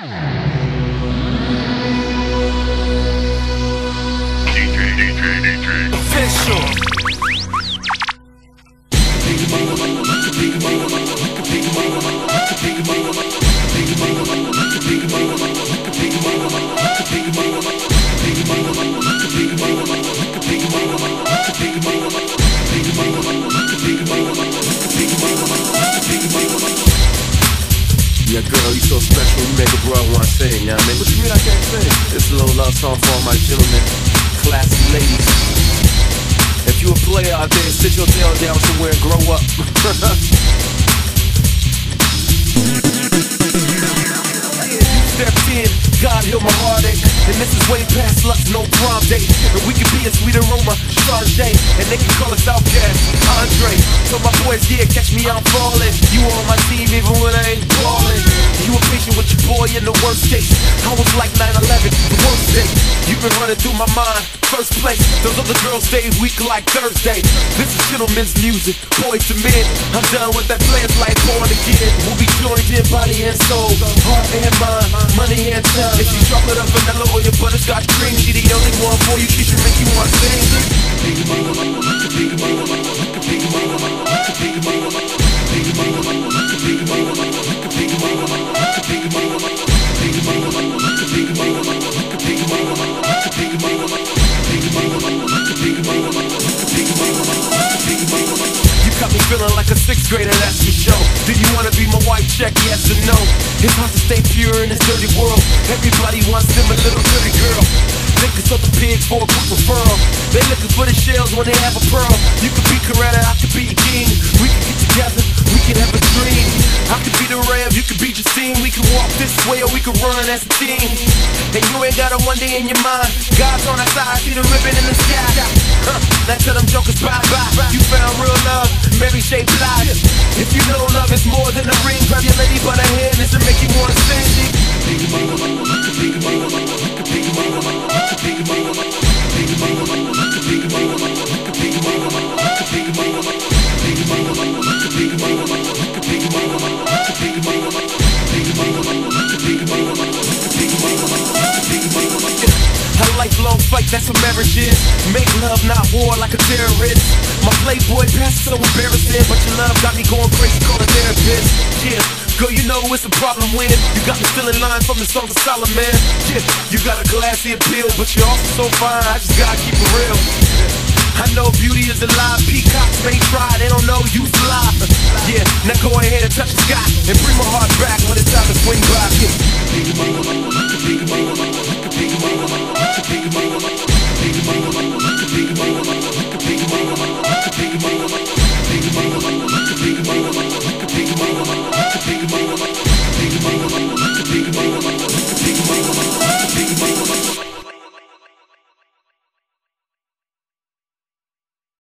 Thank you. Yeah, girl, you so special, you make a bro wanna sing, yeah, I mean, what you mean I can't sing? This a little love song for all my gentlemen, classy ladies. If you a player out there, sit your tail down somewhere and grow up. Stepped in, God heal my heartache. Eh? And this is way past lust, no prom date. And we can be a sweet aroma, Charge, and they can call us OutKast, Andre. So my boys, yeah, catch me, I'm falling. Boy in the worst case. I was like 9-11, the worst day. You've been running through my mind, first place. Those other girls stay weak like Thursday. This is gentlemen's music, boys to men. I'm done with that plans like born again. We'll be joined in body and soul, heart and mind, money and time. It's hard to stay pure in this dirty world. Everybody wants them a little dirty girl. Niggas up the pigs for a quick referral. They looking for the shells when they have a pearl. You could be Coretta, I could be We can walk this way or we can run as a team. And you ain't got a one day in your mind. God's on our side, see the ribbon in the sky. Huh, now tell them jokers bye bye. You found real love, Mary J. Blige. If you know love is more than a ring, grab your lady by the hand. This will make you wanna sing. A lifelong fight, that's what marriage is. Make love, not war, like a terrorist. My playboy past so embarrassing, but your love got me going crazy, call a therapist. Yeah, girl, you know it's a problem when you got me still in line from the song of Solomon. Yeah, you got a classy appeal, but you're also so fine, I just gotta keep it real. I know beauty is a lie, peacocks may try, they don't know you fly. Yeah, now go ahead and touch the sky and